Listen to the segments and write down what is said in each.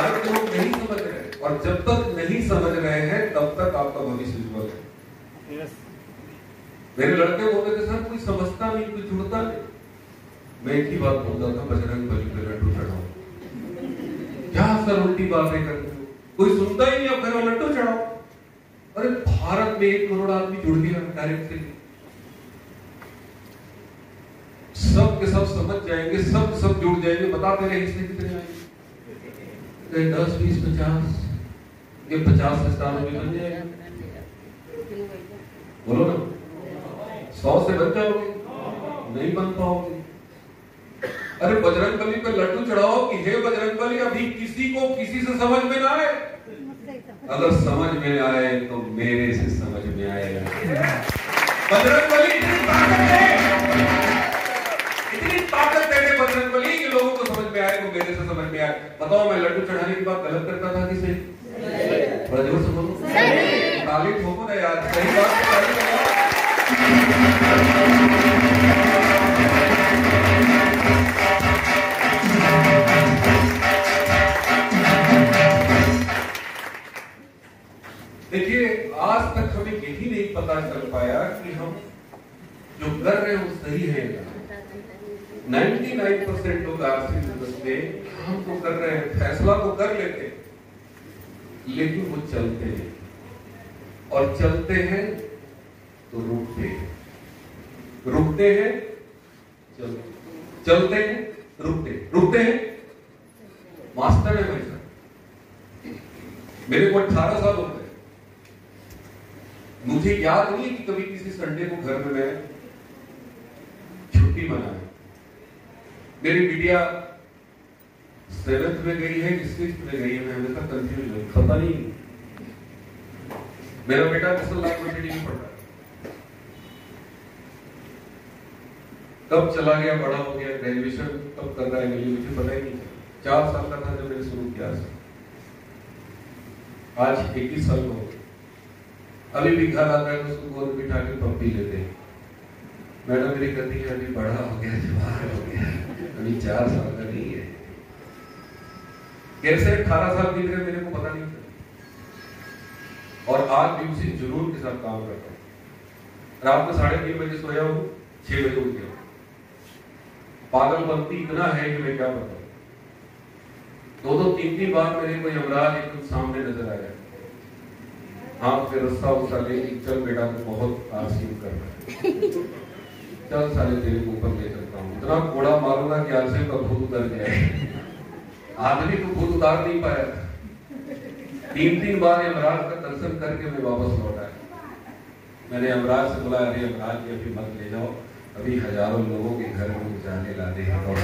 भारत के लोग नहीं समझ रहे और जब तक नहीं समझ रहे हैं तब तक आपका भविष्य उज्जवल है। मेरे लड़के बोलते थे सर कोई समझता नहीं कोई जुड़ता नहीं। मैं एक ही बात बोलता था बजरंग बली पे लड्डू चढ़ाओ। क्या सर उल्टी बातें करते हो? कोई सुनता ही नहीं अब घर लड्डू चढ़ाओ। अरे भारत में एक करोड़ आदमी जुड़ गया डायरेक्टली सब के सब समझ जाएँगे सब सब जुड़ जाएँगे बताते रहे हिस्से कितने आएँगे? दस, बीस, पचास, ये पचास में बन जाएगा। बोलो ना। सौ से बन जाओगे। नहीं बन पाओगे। अरे बजरंग बली पे लड्डू चढ़ाओ कि हे बजरंग बली अभी किसी को किसी से समझ में ना आए। अगर समझ में आए तो मेरे से समझ में आएगा बजरंग बली इतनी ताकत है इतनी ताकत बजरंग बली कि लोगों को मेरे से समझ में आए बताओ मैं लड्डू चढ़ाने की बात गलत करता था कि सही? थोड़ा ज़ोर से बोलो। ताली ठोको ना यार। सही बात। देखिए आज तक हमें यही नहीं पता चल पाया कि हम जो कर रहे हैं वो सही है या नहीं 99 परसेंट लोग आरसी बिज़नेस में हम तो कर रहे हैं, फैसला तो कर लेते लेकिन वो चलते हैं। और चलते हैं तो रुकते हैं। रुकते हैं चलते चलते हैं, रुकते रुकते हैं? मास्टर है भाई साहब। मेरे को अठारह साल हो गए। मुझे याद नहीं कि कभी किसी संडे को घर में मैं छुट्टी मनाए मेरी बिटिया सेवेंथ में गई है कि सिक्स में गई है? मैं हमेशा कंफ्यूज हूँ। पता नहीं। मेरा बेटा मिसल लाइफ में पढ़ रहा है। कब चला गया बड़ा हो गया ग्रेजुएशन कब कर रहा है नहीं मुझे पता ही नहीं। चार साल का था जब मैंने शुरू किया। आज इक्कीस साल हो अभी भी घर आता है तो उसको गोद में बिठा के पप्पी लेते हैं। मैडम मेरी कहती है अभी बड़ा हो गया जवान हो गया। अभी चार साल का नहीं। कैसे अठारह साल बीत गए मेरे को पता नहीं चला। और आज भी उसी जुनून के साथ काम करता हूँ। रात में साढ़े तीन बजे सोया हूँ, छह बजे उठ गया पागलपंती इतना है कि मैं क्या बताऊँ? दो दो तीन तीन बार मेरे को यमराज एकदम सामने नज़र आया हाथ पे रस्सा उस्सा ले चल बेटा तू बहुत आसीम कर रहा है। चल साले तेरे को ऊपर ले चलता हूँ। इतना कोड़ा मारूँगा कि आलसी का भूत उतर जाए। आदमी को भूत उतार नहीं पाया। तीन तीन बार यमराज का दर्शन करके मैं वापस लौटा मैंने यमराज से बोला, अरे यमराज जी, अभी मत ले जाओ। अभी हज़ारों लोगों के घर में जाने लाने हैं और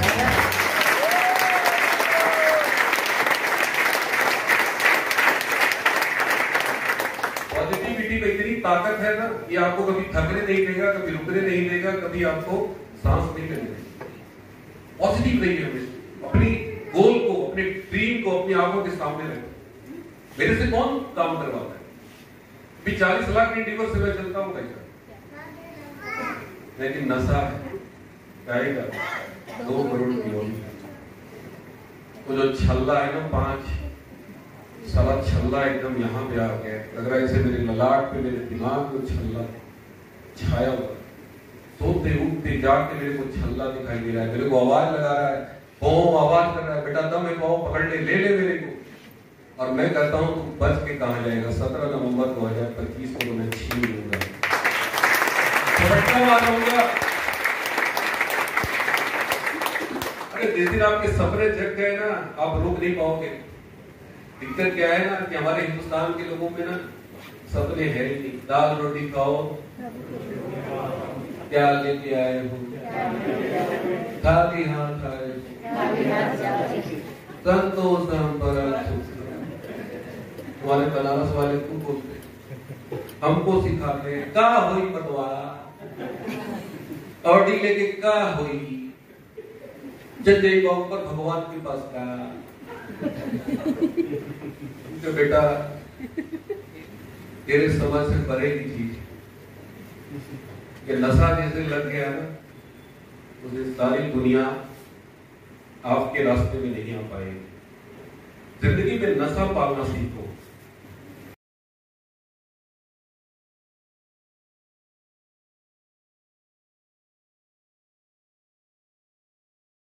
पॉजिटिविटी में इतनी ताकत है ना कि आपको कभी थकने नहीं देगा, कभी रुकने नहीं देगा, कभी आपको सांस नहीं लेने देगा। पॉजिटिव रहिए हमेशा। अपनी आँखों के सामने रखें मेरे से कौन काम करवाता है? अभी चालीस लाख की डिवर से मैं चलता हूँ भाई लेकिन नशा जाएगा दो करोड़ किलोमीटर वो जो छल्ला है ना, पाँच साला छल्ला एकदम यहाँ पे आ गया लग रहा है मेरे ललाट पे मेरे दिमाग में छल्ला छाया हुआ सोते उठते जाके मेरे को छल्ला दिखाई दे रहा है। मेरे को आवाज़ लगा रहा है पाँव आवाज़ कर रहा है, बेटा, दम है पाँव पकड़ ले ले ले मेरे को। और मैं कहता हूँ, तू बच के कहा जाएगा? सत्रह नवंबर दो हज़ार पच्चीस को तो मैं छीन लूँगा। अरे, जिस दिन आपके सपने जग गए ना, आप रुक नहीं पाओगे। दिक्कत क्या है ना, कि हमारे हिंदुस्तान के लोगों में ना, सपने है ही नहीं। दाल रोटी खाओ क्या लेके आए हो। खाली हाथ आए संतोष पर बनारस वाले को बोलते हमको सिखाते का होई बंटवारा ऑडी लेके का होई? चल जाएगा ऊपर भगवान के पास का? तो बेटा, तेरे समझ से परे की चीज़ ये नशा जैसे लग गया ना, उसे सारी दुनिया आपके रास्ते में नहीं आ पाएँगे। ज़िंदगी में नशा पालना सीखो।